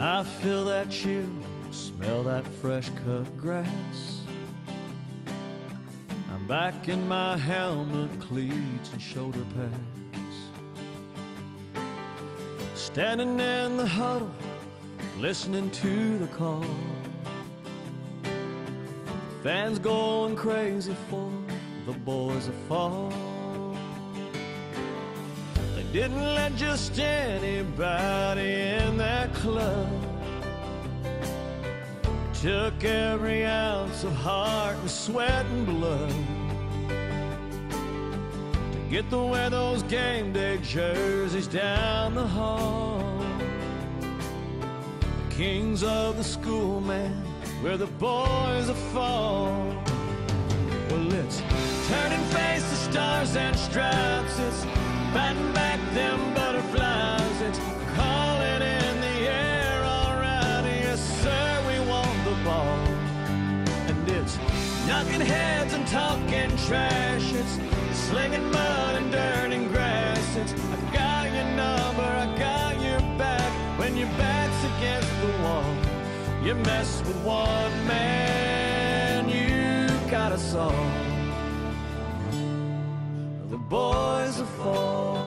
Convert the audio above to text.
I feel that chill, smell that fresh cut grass. I'm back in my helmet, cleats, and shoulder pads. Standing in the huddle, listening to the call. Fans going crazy for the boys that fall. They didn't let just anybody in that Took every ounce of heart and sweat and blood to get to wear those game day jerseys down the hall. The kings of the school, man, where the boys are fall. Well, it's turning face the stars and stripes. It's batting back them knocking heads and talking trash. It's slinging mud and dirt and grass. It's I got your number, I got your back. When your back's against the wall, you mess with one man, you got us all. The boys are falling.